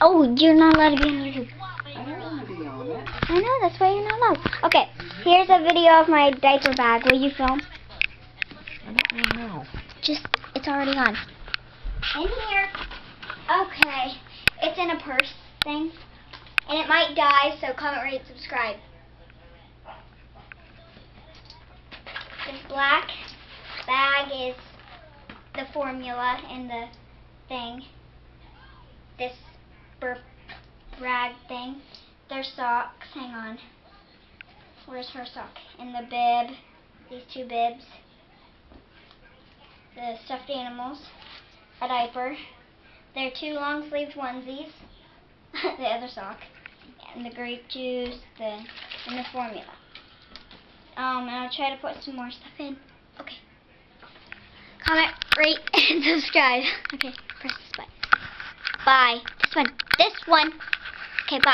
Oh, you're not allowed to be on YouTube. I don't want to be on it. I know, that's why you're not allowed. Okay, here's a video of my diaper bag. Will you film? I don't really know. Just, it's already on. In here. Okay. It's in a purse thing. And it might die, so comment, rate, subscribe. This black bag is the formula in the thing. This burp rag thing. Their socks. Hang on. Where's her sock? In the bib. These two bibs. The stuffed animals. A diaper. Their two long sleeved onesies. the other sock. And the grape juice. The and the formula. Um, and I'll try to put some more stuff in. Okay. Comment, rate, and subscribe. Okay, press this button. Bye. This one. This one. Okay, bye.